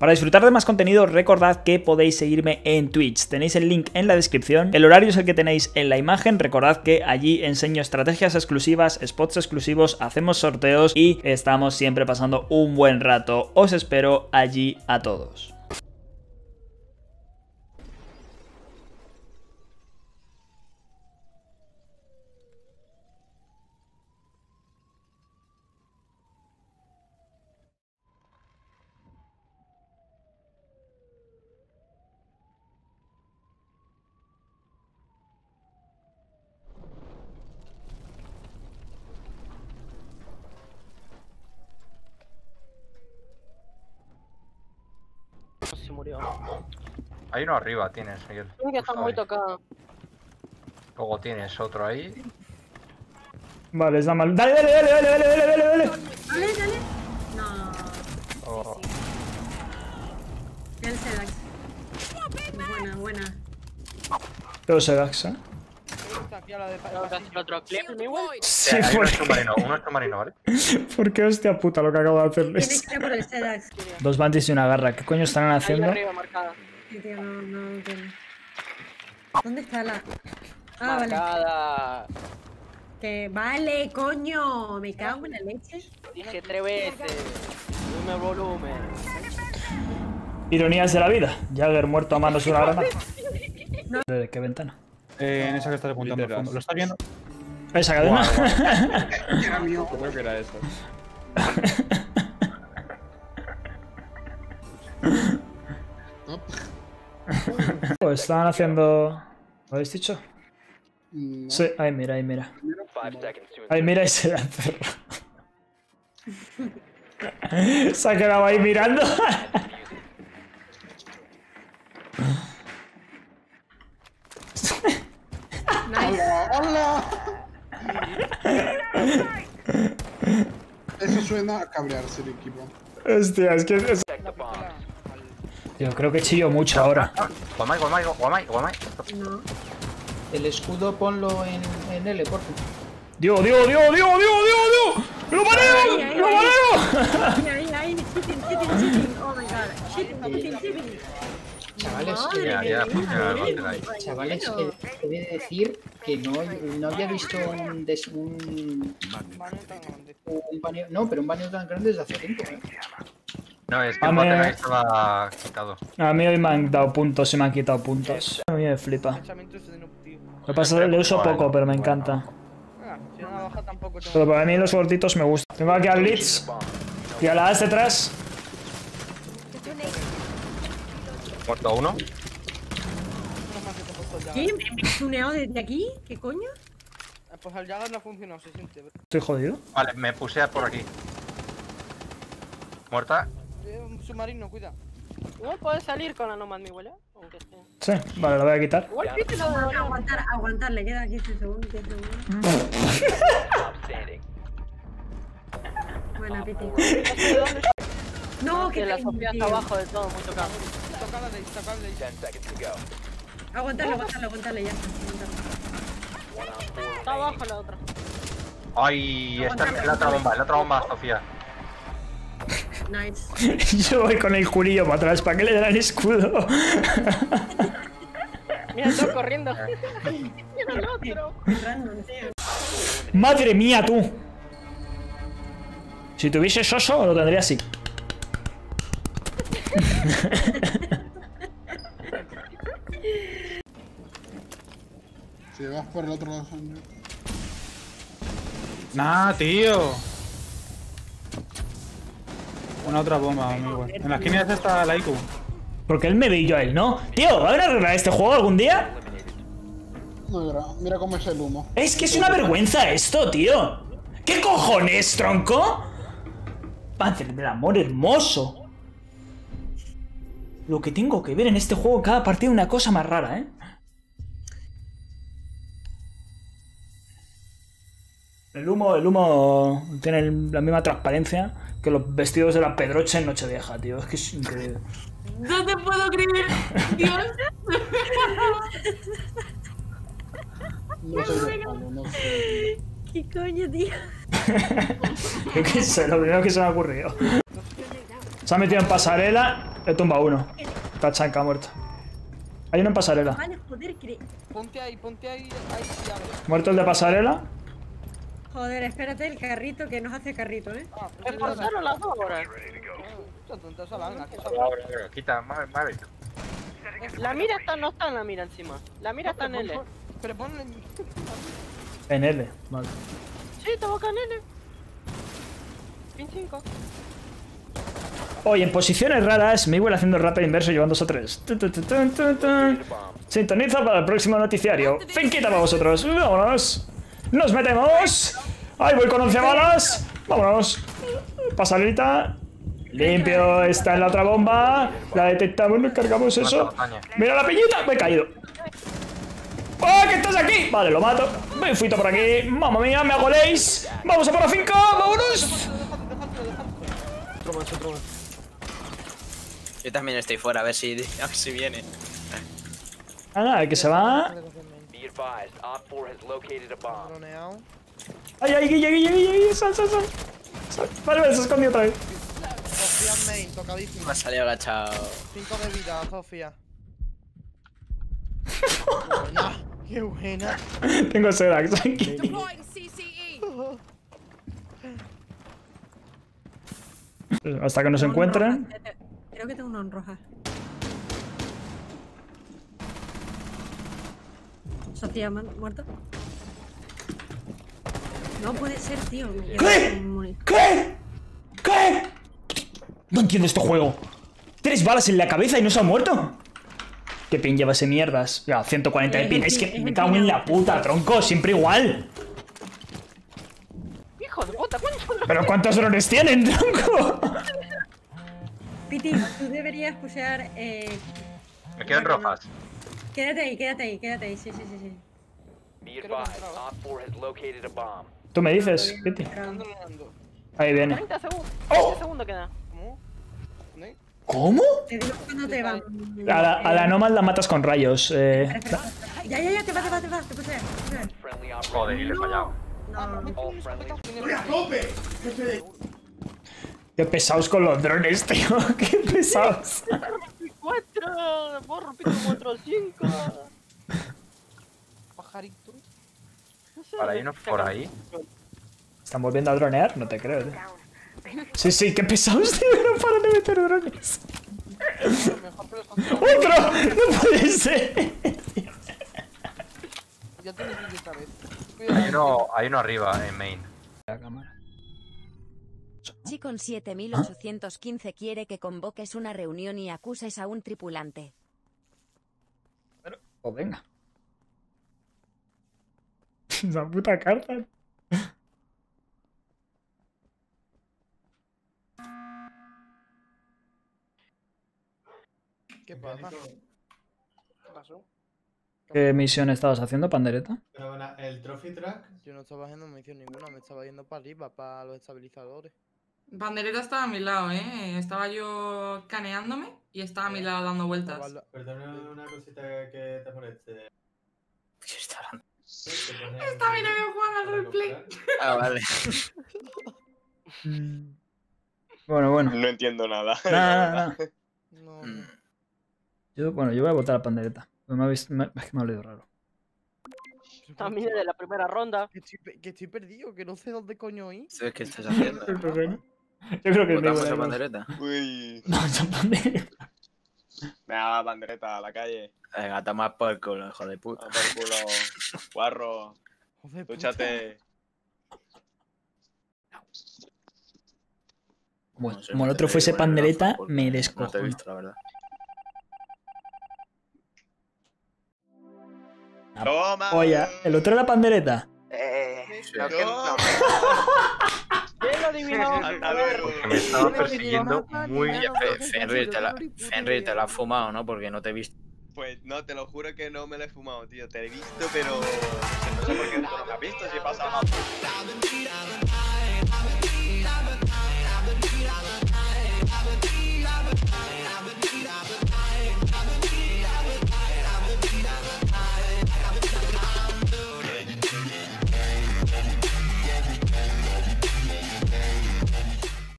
Para disfrutar de más contenido, recordad que podéis seguirme en Twitch. Tenéis el link en la descripción. El horario es el que tenéis en la imagen. Recordad que allí enseño estrategias exclusivas, spots exclusivos, hacemos sorteos y estamos siempre pasando un buen rato. Os espero allí a todos. Se murió. Hay uno arriba, tienes, Miguel. Tiene que estar muy tocado. Luego tienes otro ahí. Vale, está mal. Dale, dale, dale, dale, dale, dale, dale, dale. Dale, dale. No. Oh, Bien Sedax. Buena, buena. Todo se gaxa. Que hacer otro clip, mi. Sí, ¿por uno qué? submarino, uno submarino, ¿vale? ¿Por qué hostia puta lo que acabo de hacerles? Tienes que ir por el. Dos bandits y una garra. ¿Qué coño estarán Ahí haciendo? arriba, marcada. Sí, tío, no, no. ¿Dónde está la...? Ah, vale. Marcada. Que vale, coño. Me cago en la leche. Dije tres veces. Dime volumen. Ironías de la vida. Jagger muerto a manos de una granada. ¿De qué ventana? Eh, en esa que estás apuntando al fondo. ¿Lo estás viendo? ¿Esa cadena? Creo que era esa. Pues estaban haciendo... ¿Lo habéis dicho? Sí, ahí mira, ahí mira. Ahí mira y se da el perro. Se ha quedado ahí mirando. ¡Hola! Eso suena a cabrearse el equipo. Hostia, es que... es- Tío, creo que chillo mucho ahora. Guamai, guamai, guamai, guamai. El escudo ponlo en, en L, por favor. Dios, Dios, Dios, Dios, Dios, Dios, Dios. ¡Lo mareo! ¡Lo mareo! Chavales, Ya, ya, ahí. chavales, he, he de decir que no, no había visto un, des, un, un baneo, no, pero un baneo tan grande desde hace tiempo. ¿eh? No, es que el me- estaba quitado. A mí hoy me han dado puntos y me han quitado puntos. A mí me flipa. Lo que pasa es que le uso poco, pero me encanta. Pero para mí los gorditos me gustan. Tengo aquí al Blitz y a la A detrás. Muerto uno. ¿Qué? ¿Me he tuneado desde aquí? ¿Qué coño? Pues el Jagger no ha funcionado, se siente. Estoy jodido. Vale, me puse por aquí. Muerta. Un submarino, cuida. Igual puedes salir con la Nomad, mi. Aunque esté. Sí, vale, lo voy a quitar. Igual la aguantar, aguantar. Le queda 15 segundos. 15 segundos. Buena, Piti. No, que la Sofía está abajo de todo, muy tocado. Aguantarle, aguantarle, aguantarle ya. Aguantarle. Está abajo la otra. Ay, esta es la otra bomba, la otra bomba, Sofía. Nice. Yo voy con el curillo para atrás para que le den el escudo. Mira, todo corriendo. Mira el otro. Madre mía, tú. Si tuviese soso, lo tendría así. Si vas por el otro lado, Nah, tío. Una otra bomba, amigo. En la esquina está la IQ. Porque él me ve y yo a él, ¿no? Tío, ¿va a haber arreglar este juego algún día? No, mira, mira cómo es el humo. Es que es una vergüenza esto, tío. ¿Qué cojones, tronco? Madre del amor hermoso. Lo que tengo que ver en este juego, cada partido una cosa más rara, ¿eh? El humo, el humo tiene la misma transparencia que los vestidos de la Pedroche en Nochevieja, tío. Es que es increíble. No te puedo creer. Dios. No sé de palo, no sé. ¿Qué coño, tío? Yo qué sé, lo primero que se me ha ocurrido. Se ha metido en pasarela He tumbado uno. Está chanca muerto. Hay uno en pasarela. Vale, joder, cre- Ponte ahí, ponte ahí, ahí. Muerto el de pasarela. Joder, espérate el carrito que nos hace carrito, ¿eh? Ah, Esforzaron las dos Ahora, ahora, Quita, mueve. La mira está, no está en la mira encima. La mira está en L. Pero ponle. En L. Vale. Sí, te boca en L. Pin 5. Hoy en posiciones raras, Miguel haciendo el rapper inverso llevándose a tres. Sintoniza para el próximo noticiario. Finquita para vosotros. Vámonos. Nos metemos. Ahí voy con 11 balas. Vámonos. Pasarelita. Limpio. Está en la otra bomba. La detectamos, nos cargamos eso. Mira la piñita. Me he caído. ¡Oh, que estás aquí! Vale, lo mato. Me fuito por aquí. Mamma mía, me agoléis. Vamos a por la finca. Vámonos. Yo también estoy fuera, a ver si, a ver si viene. Ah, nada, el que se va. Be advised, Op 4 has located a bomb. Droneado. ¡Ay, ay, Guille, Guille, Guille, Guille! ¡Sal, sal, sal! Sal. Vale, vale, se escondió otra vez. Sofía main, tocadísima. Me ha salido agachado. 5 de vida, Sofía. buena, qué buena. Tengo Sedax aquí. Hasta que nos encuentren. Creo que tengo uno en roja. Sofía, ¿mu- ¿muerto? No puede ser, tío. ¿Qué? ¿Qué? ¿Qué? No entiendo este juego. Tres balas en la cabeza y no se ha muerto. ¿Qué pin lleva ese mierdas? Ya, 140 de pin. Es que me cago en la puta, tronco. Siempre igual. Hijo de puta, ¿cuántos ¿Pero cuántos drones tienen, tronco? Piti, tú deberías pushear. Eh... Me quedan bueno, no. rojas. Quédate ahí, quédate ahí, quédate ahí. Sí, sí, sí. sí. Be advised, Op 4 has located a bomb. Tú me dices, Piti. Ahí viene. 30 segundos. ¡Oh! 30 segundos queda. ¿Cómo? Te digo cuando te van. A la, a la Nomad la matas con rayos. Eh, Ya, ya, ya, te va, te va, te va. Te operator. Joder, y le he fallado. No, All friendlies qué pesados con los drones, tío. Qué pesados. 4, borro, pico 4, 5. Pajarito. Para irnos por ahí. ¿Están volviendo a dronear? No te creo, tío. Sí, sí, qué pesados, tío. No paran de meter drones. ¡Otro! ¡No puede ser! Ya tienes que esta vez. Hay uno, hay uno arriba en main. Cámara. Chicon 7815 quiere que convoques una reunión y acuses a un tripulante. Pues venga. Esa puta carta. ¿Qué pasa? ¿Qué pasó? ¿Qué misión estabas haciendo, Pandereta? Pero bueno, el trophy track. Yo no estaba haciendo misión ninguna, me estaba yendo para arriba, para los estabilizadores. Bandereta estaba a mi lado, ¿eh? Estaba yo caneándome y estaba a mi lado dando vueltas. Perdona una cosita que te moleste. ¿Qué está hablando? Está mi novio jugando al roleplay. Ah, vale. Bueno, bueno. No entiendo nada. Nada, nada, nada. No, Mm. no. Yo, bueno, yo voy a votar a Pandereta. Me ha visto- me- es que me ha olido raro. También de la primera ronda. Que estoy, que estoy perdido, que no sé dónde coño ir. ¿Sabes qué estás haciendo? Yo creo que es ¿Votamos Miguel, a ¿no? bandereta? Uy. Vamos a Pandereta. Me da la bandereta a la calle. Venga, toma por culo, hijo de puta. A por culo. Guarro. Dúchate. Como, No sé, como el otro fuese Pandereta, me No te descojo. he visto, la verdad. Toma. Oye, el otro era Pandereta. Eh, Sí. no, que no. Porque me estaba persiguiendo videomapa, muy... Fe- Fenrir te la, Fenrir te la has fumado, ¿no? Porque no te he visto. Pues no, te lo juro que no me lo he fumado, tío. Te he visto, pero. No sé por qué no me has visto si pasa.